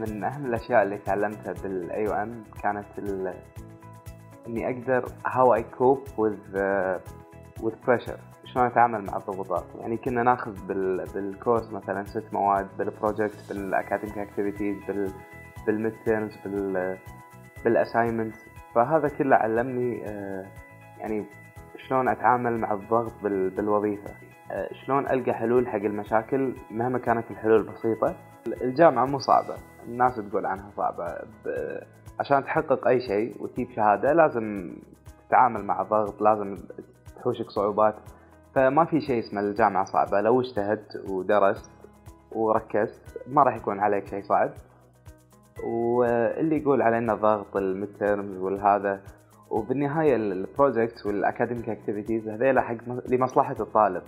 من أهم الأشياء اللي تعلمتها بال AUM كانت. إني أقدر how I cope with with pressure شلون أتعامل مع الضغوطات يعني كنا ناخذ بال... بال course مثلا ست مواد بال project بال academic activities بال بال midterms بال بال assignment فهذا كله علمني آه، يعني شلون أتعامل مع الضغط بال... بالوظيفة؟ آه، شلون ألقى حلول حق المشاكل مهما كانت الحلول بسيطة؟ الجامعة مو صعبة الناس تقول عنها صعبة. عشان تحقق أي شيء وتجيب شهادة لازم تتعامل مع ضغط لازم تحوشك صعوبات. فما في شيء اسمه الجامعة صعبة لو اجتهدت ودرست وركزت ما راح يكون عليك شيء صعب. واللي يقول علينا ضغط ال midterms والهذا وبالنهاية ال project وال academic activities هذيلا حق لمصلحة الطالب.